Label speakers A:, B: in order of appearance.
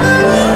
A: Yeah.